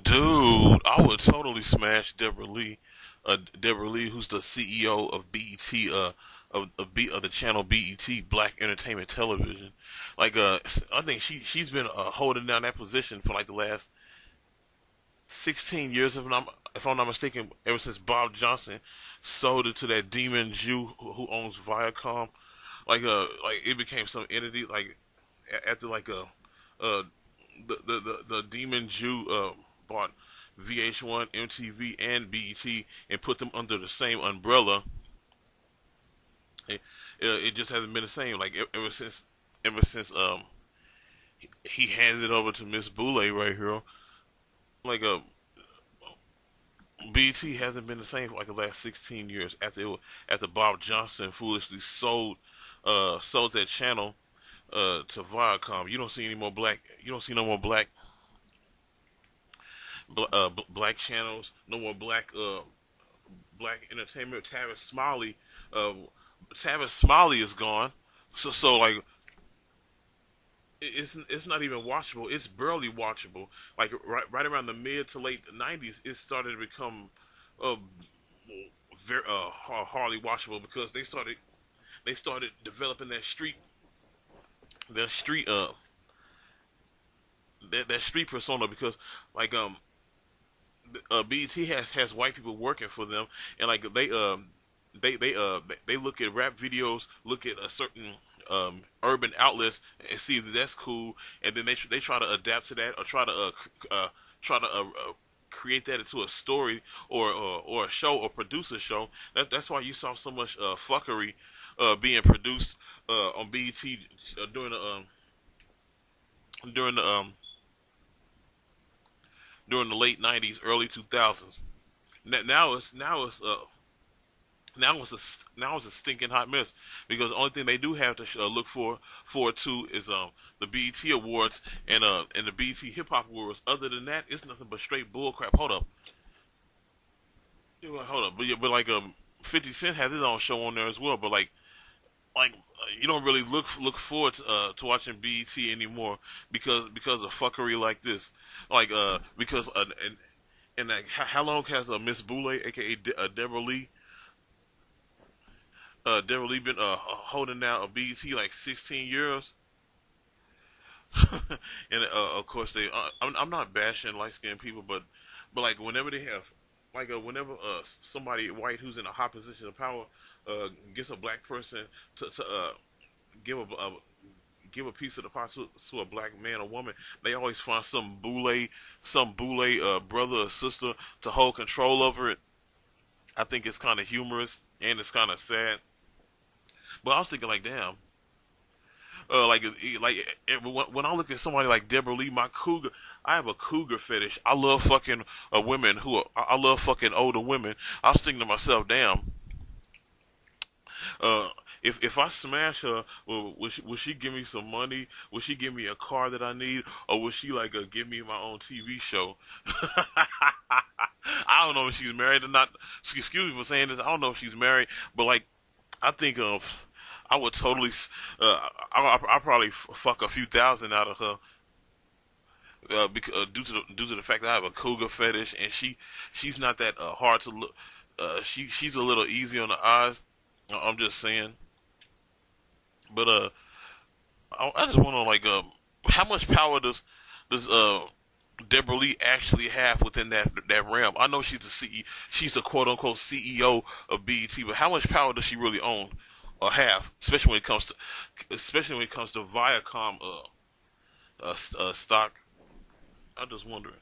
Dude, I would totally smash Debra Lee. Uh, Debra Lee, who's the CEO of BET, uh, of, of, B, of the channel BET, Black Entertainment Television. Like, uh, I think she she's been uh, holding down that position for like the last 16 years, if I'm not, if I'm not mistaken, ever since Bob Johnson sold it to that demon Jew who, owns Viacom. Like, uh, like it became some entity. Like, after like a, uh, the the the, the demon Jew uh bought VH1, MTV, and BET and put them under the same umbrella. It, it just hasn't been the same. Like ever since, ever since um he handed it over to Miss Boule right here. Like a uh, BET hasn't been the same for like the last 16 years after it, after Bob Johnson foolishly sold uh sold that channel uh to Viacom. You don't see any more black. You don't see no more black uh, black channels, no more black uh, black entertainment. Tavis Smiley, uh, Tavis Smiley is gone, so so like it's it's not even watchable. It's barely watchable. Like right right around the mid to late '90s, it started to become uh, very uh, hardly watchable because they started they started developing that street that street uh that, that street persona because like um uh, BET has has white people working for them, and like they um they they uh they look at rap videos, look at a certain um, urban outlets and see if that's cool, and then they they try to adapt to that or try to uh, uh try to uh, uh, create that into a story or or, or a show or produce a show. That that's why you saw so much uh, fuckery uh, being produced uh, on BET uh, during the um, during the um, during the late '90s, early 2000s. Now it's now it's uh now it's a now it's a stinking hot mess because the only thing they do have to uh, look for forward to is um the BET Awards and uh and the BET Hip Hop Awards. Other than that, it's nothing but straight bullcrap. Hold up, hold up, but yeah, but like um, Fifty Cent has his own show on there as well. But like like you don't really look look forward to, uh, to watching BET anymore because because of fuckery like this. Like uh because uh, and and like how long has uh, Miss Boule, aka De- uh, Debra Lee, uh, Debra Lee been uh, holding down a BET like 16 years? and uh, of course they, uh, I'm, I'm not bashing light skinned people, but but like whenever they have like uh, whenever uh, somebody white who's in a high position of power uh, gets a black person to, to uh, give a, a, give a piece of the pie to, to, a black man or woman, they always find some boule, some boule uh, brother or sister to hold control over it. I think it's kind of humorous and it's kind of sad. But I was thinking, like, damn, uh, like like when I look at somebody like Debra Lee, my cougar, I have a cougar fetish. I love fucking uh, women who are, I love fucking older women. I was thinking to myself, damn, uh, if if I smash her, will, will, she, will she give me some money? Will she give me a car that I need, or will she like uh, give me my own TV show? I don't know if she's married or not. Excuse me for saying this. I don't know if she's married, but like, I think of. I would totally. Uh, I, I, I probably fuck a few thousand out of her. Uh, because, uh, due to the, due to the fact that I have a cougar fetish and she she's not that uh, hard to look. Uh, she she's a little easy on the eyes. I'm just saying. But uh, I, I just want to like um, how much power does does uh Debra Lee actually have within that that realm? I know she's the CE, she's the quote unquote CEO of BET, but how much power does she really own or have? Especially when it comes to especially when it comes to Viacom uh, uh, uh stock. I'm just wondering.